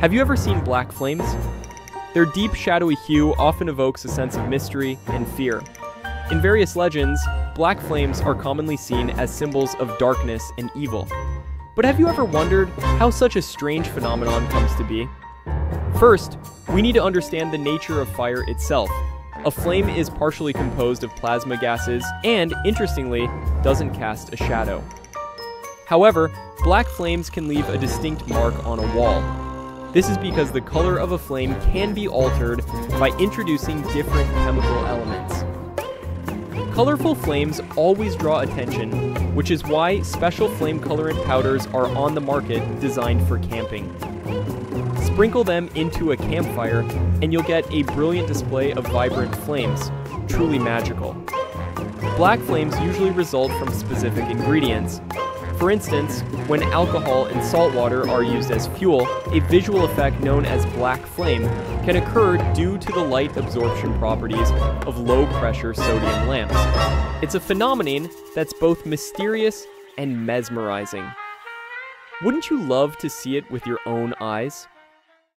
Have you ever seen black flames? Their deep, shadowy hue often evokes a sense of mystery and fear. In various legends, black flames are commonly seen as symbols of darkness and evil. But have you ever wondered how such a strange phenomenon comes to be? First, we need to understand the nature of fire itself. A flame is partially composed of plasma gases and, interestingly, doesn't cast a shadow. However, black flames can leave a distinct mark on a wall, this is because the color of a flame can be altered by introducing different chemical elements. Colorful flames always draw attention, which is why special flame colorant powders are on the market designed for camping. Sprinkle them into a campfire, and you'll get a brilliant display of vibrant flames, truly magical. Black flames usually result from specific ingredients, for instance, when alcohol and salt water are used as fuel, a visual effect known as black flame can occur due to the light absorption properties of low pressure sodium lamps. It's a phenomenon that's both mysterious and mesmerizing. Wouldn't you love to see it with your own eyes?